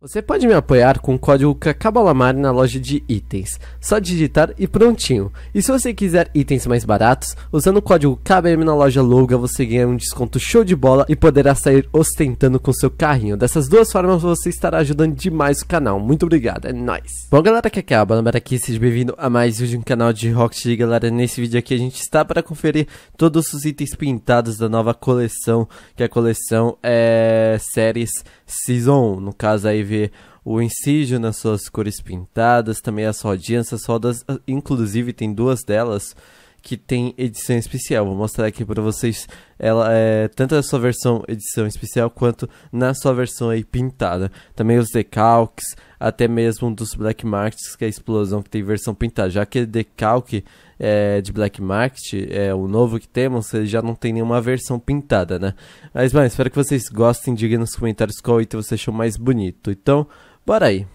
Você pode me apoiar com o código Cacabalamari na loja de itens. Só digitar e prontinho. E se você quiser itens mais baratos, usando o código KBM na loja Loga, você ganha um desconto show de bola e poderá sair ostentando com seu carrinho. Dessas duas formas você estará ajudando demais o canal. Muito obrigado, é nóis. Bom galera, que é a Balamara aqui, seja bem-vindo a mais um vídeo no canal de Rocket galera. Nesse vídeo aqui a gente está para conferir todos os itens pintados da nova coleção, que a coleção é séries Season 1, no caso aí ver o inciso nas suas cores pintadas, também as rodinhas, essas rodas, ah, inclusive tem duas delas que tem edição especial. Vou mostrar aqui para vocês ela é tanto a sua versão edição especial quanto na sua versão aí pintada. Também os decalques, até mesmo dos Black Markets, que é a explosão que tem versão pintada. Já aquele decalque é, de Black Market, é o novo que temos, ele já não tem nenhuma versão pintada, né? Mas, bom, espero que vocês gostem. Diga nos comentários qual item você achou mais bonito. Então, bora aí.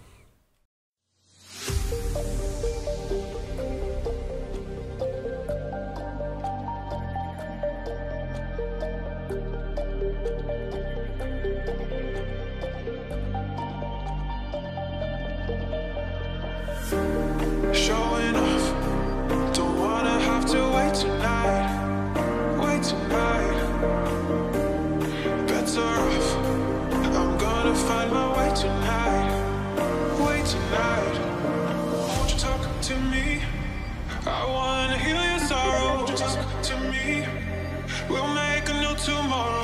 Tomorrow.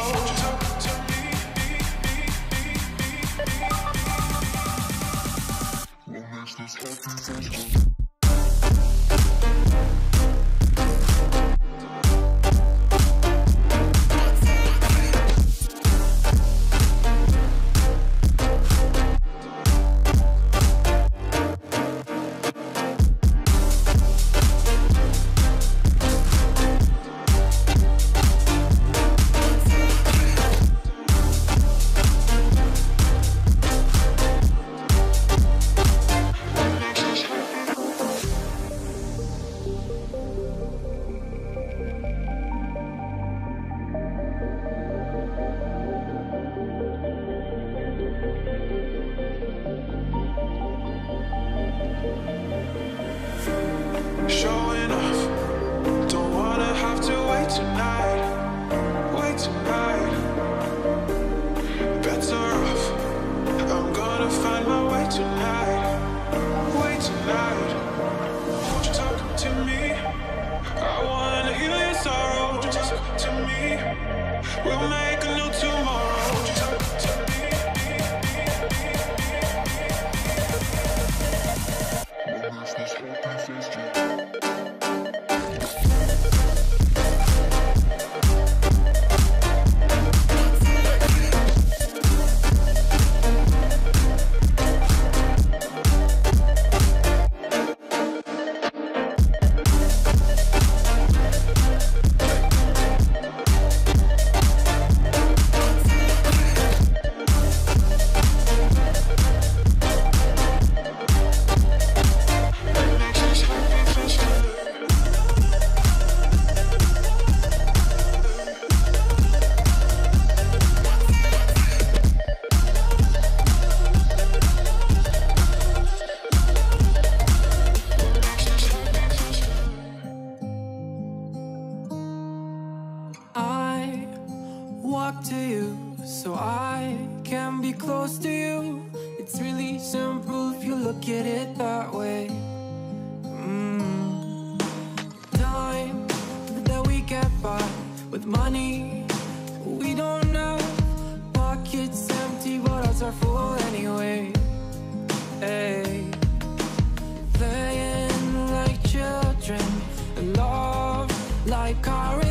That way. Mm. Time that we get by with money we don't know. Pockets empty, but ours are full anyway. Hey. Playing like children, love like orange.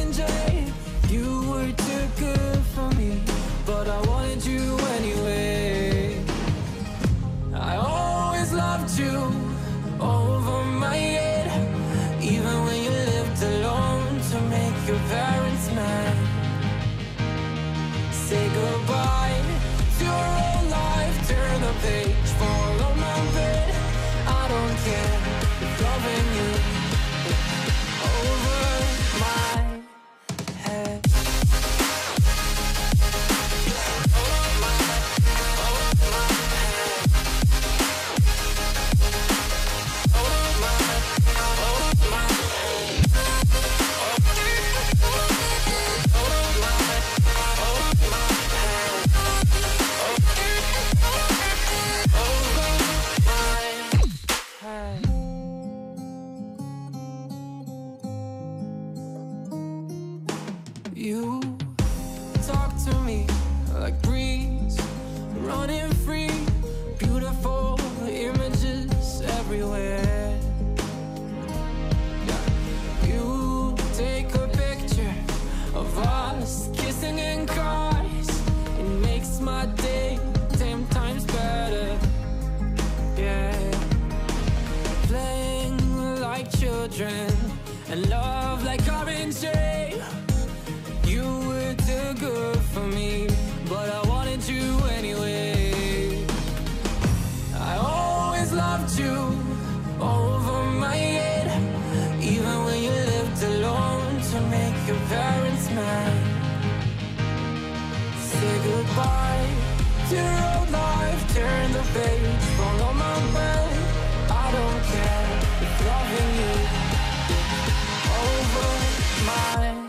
Loved you over my head, even when you lived alone to make your parents mad. Say goodbye to your old life, turn the page, my day ten times better. Yeah, playing like children and love. goodbye. To your old life, turn the page. Follow my bed. I don't care If loving you over my